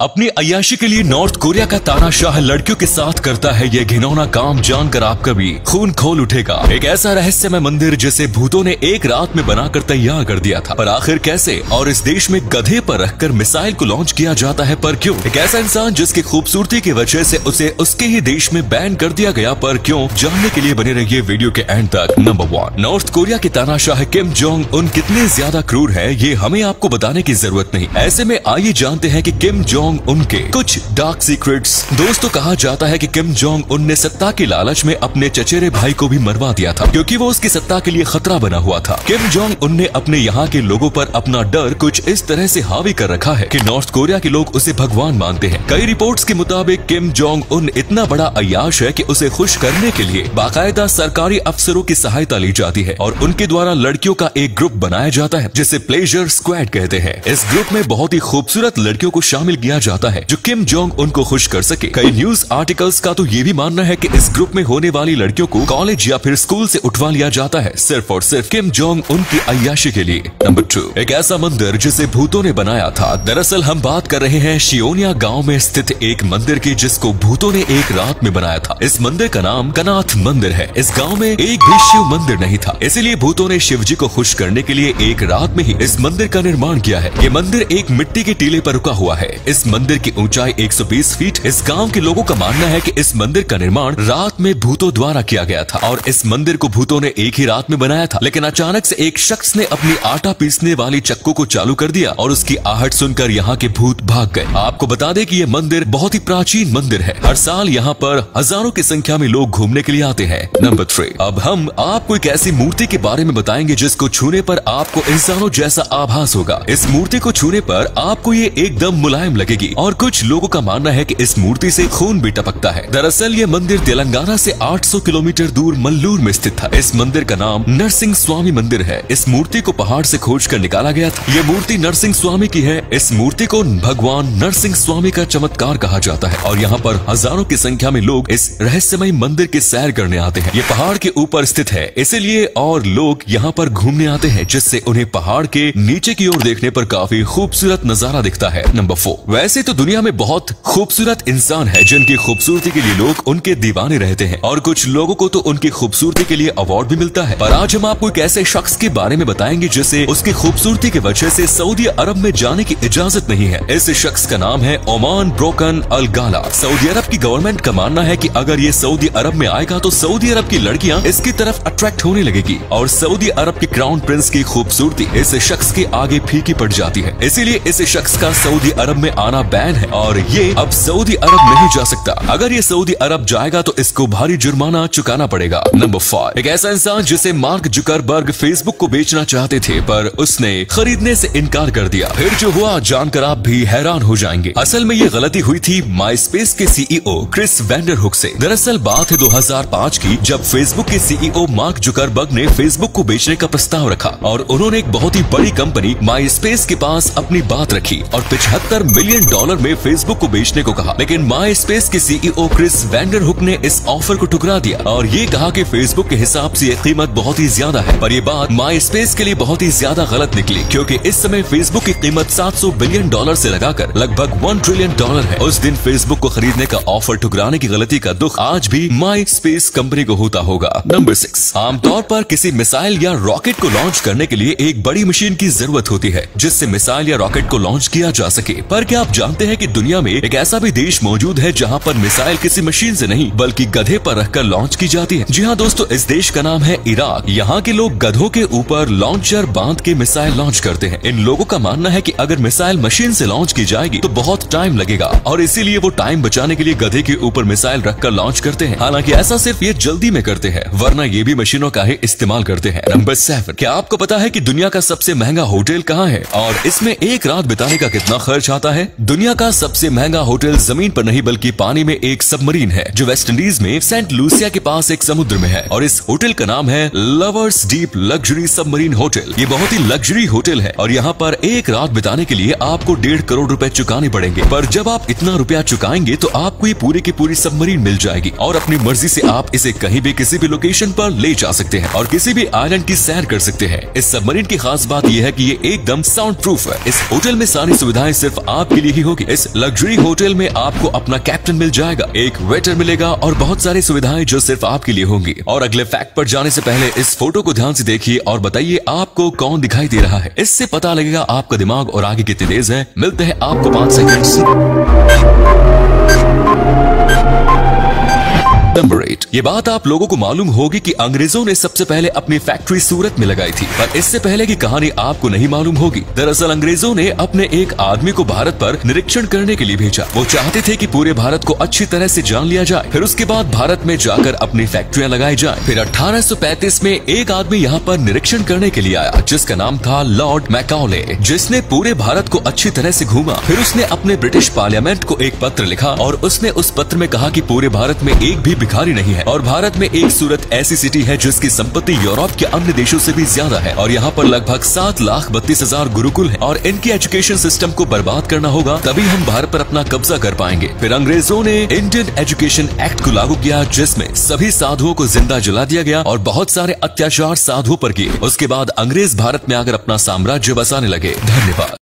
अपनी अयाशी के लिए नॉर्थ कोरिया का तानाशाह लड़कियों के साथ करता है ये घिनौना काम जानकर आपका भी खून खोल उठेगा। एक ऐसा रहस्यमय मंदिर जिसे भूतों ने एक रात में बनाकर तैयार कर दिया था। पर आखिर कैसे और इस देश में गधे पर रखकर मिसाइल को लॉन्च किया जाता है पर क्यों? एक ऐसा इंसान जिसकी खूबसूरती की वजह से उसे उसके ही देश में बैन कर दिया गया पर क्यों? जानने के लिए बने रहिए वीडियो के एंड तक। नंबर वन नॉर्थ कोरिया के तानाशाह किम जोंग उन कितने ज़्यादा क्रूर है, ये हमें आपको बताने की ज़रूरत नहीं। ऐसे में आइए जानते हैं की किम जोंग जोंग उनके कुछ डार्क सीक्रेट्स दोस्तों कहा जाता है कि किम जोंग उन ने सत्ता के लालच में अपने चचेरे भाई को भी मरवा दिया था, क्योंकि वो उसकी सत्ता के लिए खतरा बना हुआ था। किम जोंग उन ने अपने यहाँ के लोगों पर अपना डर कुछ इस तरह से हावी कर रखा है कि नॉर्थ कोरिया के लोग उसे भगवान मानते हैं। कई रिपोर्ट्स के मुताबिक किम जोंग उन इतना बड़ा अयाश है कि उसे खुश करने के लिए बाकायदा सरकारी अफसरों की सहायता ली जाती है और उनके द्वारा लड़कियों का एक ग्रुप बनाया जाता है, जिसे प्लेजर स्क्वाड कहते हैं। इस ग्रुप में बहुत ही खूबसूरत लड़कियों को शामिल किया किया जाता है, जो किम जोंग उनको खुश कर सके। कई न्यूज़ आर्टिकल्स का तो ये भी मानना है कि इस ग्रुप में होने वाली लड़कियों को कॉलेज या फिर स्कूल से उठवा लिया जाता है, सिर्फ़ और सिर्फ़ किम जोंग उनकी अयाशी के लिए। नंबर टू एक ऐसा मंदिर जिसे भूतों ने बनाया था। दरअसल हम बात कर रहे हैं शियोनिया गाँव में स्थित एक मंदिर की, जिसको भूतों ने एक रात में बनाया था। इस मंदिर का नाम कनाथ मंदिर है। इस गाँव में एक भी शिव मंदिर नहीं था। इसीलिए भूतों ने शिव जी को खुश करने के लिए एक रात में ही इस मंदिर का निर्माण किया है। ये मंदिर एक मिट्टी के टीले पर रुका हुआ है। इस मंदिर की ऊंचाई 120 फीट, इस गाँव के लोगों का मानना है कि इस मंदिर का निर्माण रात में भूतों द्वारा किया गया था और इस मंदिर को भूतों ने एक ही रात में बनाया था। लेकिन अचानक से एक शख्स ने अपनी आटा पीसने वाली चक्कू को चालू कर दिया और उसकी आहट सुनकर यहाँ के भूत भाग गए। आपको बता दें कि ये मंदिर बहुत ही प्राचीन मंदिर है। हर साल यहाँ पर हज़ारों की संख्या में लोग घूमने के लिए आते हैं। नंबर थ्री अब हम आपको एक ऐसी मूर्ति के बारे में बताएँगे जिसको छूने पर आपको इंसानों जैसा आभास होगा। इस मूर्ति को छूने पर आपको ये एकदम मुलायम लगेगी। थी और कुछ लोगों का मानना है कि इस मूर्ति से खून भी टपकता है। दरअसल ये मंदिर तेलंगाना से 800 किलोमीटर दूर मल्लूर में स्थित था। इस मंदिर का नाम नरसिंह स्वामी मंदिर है। इस मूर्ति को पहाड़ से खोज कर निकाला गया था। ये मूर्ति नरसिंह स्वामी की है। इस मूर्ति को भगवान नरसिंह स्वामी का चमत्कार कहा जाता है। और यहाँ पर हज़ारों की संख्या में लोग इस रहस्यमय मंदिर की सैर करने आते हैं। ये पहाड़ के ऊपर स्थित है। इसीलिए और लोग यहाँ पर घूमने आते हैं, जिससे उन्हें पहाड़ के नीचे की ओर देखने पर काफ़ी खूबसूरत नज़ारा दिखता है। Number four. वैसे तो दुनिया में बहुत खूबसूरत इंसान है जिनकी खूबसूरती के लिए लोग उनके दीवाने रहते हैं। और कुछ लोगों को तो उनकी खूबसूरती के लिए अवार्ड भी मिलता है। पर आज हम आपको एक ऐसे शख्स के बारे में बताएँगे जिसे उसकी खूबसूरती की वजह से सऊदी अरब में जाने की इजाज़त नहीं है। इस शख्स का नाम है ओमान ब्रोकन अल गाला सऊदी अरब की गवर्नमेंट का मानना है की अगर ये सऊदी अरब में आएगा तो सऊदी अरब की लड़कियाँ इसकी तरफ़ अट्रैक्ट होने लगेगी। और सऊदी अरब के क्राउन प्रिंस की खूबसूरती इस शख्स के आगे फीकी पड़ जाती है। इसीलिए इस शख्स का सऊदी अरब में आना बैन है और ये अब सऊदी अरब नहीं जा सकता। अगर ये सऊदी अरब जाएगा तो इसको भारी जुर्माना चुकाना पड़ेगा। नंबर फाइव एक ऐसा इंसान जिसे मार्क जुकरबर्ग फेसबुक को बेचना चाहते थे, पर उसने खरीदने से इनकार कर दिया। फिर जो हुआ, जानकर आप भी हैरान हो जाएँगे। असल में ये गलती हुई थी माई स्पेस के सीईओ क्रिस वेंडर हुक से। दरअसल बात है 2005 की, जब फेसबुक के सीईओ मार्क जुकरबर्ग ने फेसबुक को बेचने का प्रस्ताव रखा, और उन्होंने एक बहुत ही बड़ी कंपनी माई स्पेस के पास अपनी बात रखी, और पिछहत्तर मिलियन डॉलर में फेसबुक को बेचने को कहा, लेकिन माई स्पेस के सीईओ क्रिस वैंडर हुक ने इस ऑफ़र को ठुकरा दिया और ये कहा कि फेसबुक के हिसाब से ये कीमत बहुत ही ज़्यादा है। पर ये बात माई स्पेस के लिए बहुत ही ज़्यादा गलत निकली, क्योंकि इस समय फेसबुक की कीमत 700 बिलियन डॉलर से लगाकर लगभग वन ट्रिलियन डॉलर है। उस दिन फेसबुक को खरीदने का ऑफ़र ठुकराने की गलती का दुख आज भी माई स्पेस कंपनी को होता होगा। नंबर सिक्स आमतौर पर किसी मिसाइल या रॉकेट को लॉन्च करने के लिए एक बड़ी मशीन की ज़रूरत होती है, जिससे मिसाइल या रॉकेट को लॉन्च किया जा सके। पर क्या आप जानते हैं कि दुनिया में एक ऐसा भी देश मौजूद है जहाँ पर मिसाइल किसी मशीन से नहीं, बल्कि गधे पर रखकर लॉन्च की जाती है। जी हाँ दोस्तों, इस देश का नाम है इराक। यहाँ के लोग गधों के ऊपर लॉन्चर बाँध के मिसाइल लॉन्च करते हैं। इन लोगों का मानना है की अगर मिसाइल मशीन ऐसी लॉन्च की जाएगी तो बहुत टाइम लगेगा। और इसीलिए वो टाइम बचाने के लिए गधे के ऊपर मिसाइल रखकर लॉन्च करते हैं। हालाँकि ऐसा सिर्फ़ ये जल्दी में करते हैं, वरना ये भी मशीनों का ही इस्तेमाल करते हैं। नंबर सेवन क्या आपको पता है की दुनिया का सबसे महँगा होटल कहाँ है? और इसमें एक रात बिताने का कितना खर्च आता है? दुनिया का सबसे महँगा होटल ज़मीन पर नहीं, बल्कि पानी में एक सबमरीन है, जो वेस्ट इंडीज में सेंट लूसिया के पास एक समुद्र में है। और इस होटल का नाम है lovers deep luxury submarine hotel. ये बहुत ही लग्जरी होटल है, और यहाँ पर एक रात बिताने के लिए आपको डेढ़ करोड़ रुपए चुकाने पड़ेंगे। पर जब आप इतना रुपया चुकाएँगे तो आपको ये पूरी की पूरी सबमरीन मिल जाएगी, और अपनी मर्ज़ी से आप इसे कहीं भी किसी भी लोकेशन पर ले जा सकते हैं, और किसी भी आइलैंड की सैर कर सकते हैं। इस सबमरीन की खास बात यह है की ये एकदम साउंड प्रूफ है। इस होटल में सारी सुविधाएँ सिर्फ़ आपके लिए ही होगी। इस लग्जरी होटल में आपको अपना कैप्टन मिल जाएगा, एक वेटर मिलेगा और बहुत सारी सुविधाएँ जो सिर्फ़ आपके लिए होंगी। और अगले फैक्ट पर जाने से पहले इस फ़ोटो को ध्यान से देखिए और बताइए आपको कौन दिखाई दे रहा है। इससे पता लगेगा आपका दिमाग और आगे कितने तेज है। मिलते हैं आपको पाँच सेकंड ये बात आप लोगों को मालूम होगी कि अंग्रेज़ों ने सबसे पहले अपनी फैक्ट्री सूरत में लगाई थी, पर इससे पहले की कहानी आपको नहीं मालूम होगी। दरअसल अंग्रेज़ों ने अपने एक आदमी को भारत पर निरीक्षण करने के लिए भेजा। वो चाहते थे कि पूरे भारत को अच्छी तरह से जान लिया जाए। फिर उसके बाद भारत में जाकर अपनी फैक्ट्रियाँ लगाई जाए। फिर 1835 में एक आदमी यहाँ पर निरीक्षण करने के लिए आया, जिसका नाम था लॉर्ड मैकाउले, जिसने पूरे भारत को अच्छी तरह से घूमा। फिर उसने अपने ब्रिटिश पार्लियामेंट को एक पत्र लिखा, और उसने उस पत्र में कहा की पूरे भारत में एक भी भिखारी नहीं है। और भारत में एक सूरत ऐसी सिटी है जिसकी संपत्ति यूरोप के अन्य देशों से भी ज़्यादा है। और यहाँ पर लगभग सात लाख बत्तीस हज़ार गुरुकुल है। और इनकी एजुकेशन सिस्टम को बर्बाद करना होगा, तभी हम भारत पर अपना कब्जा कर पाएँगे। फिर अंग्रेज़ों ने इंडियन एजुकेशन एक्ट को लागू किया, जिसमें सभी साधुओं को ज़िंदा जला दिया गया और बहुत सारे अत्याचार साधुओं पर किए। उसके बाद अंग्रेज़ भारत में आकर अपना साम्राज्य बसाने लगे। धन्यवाद।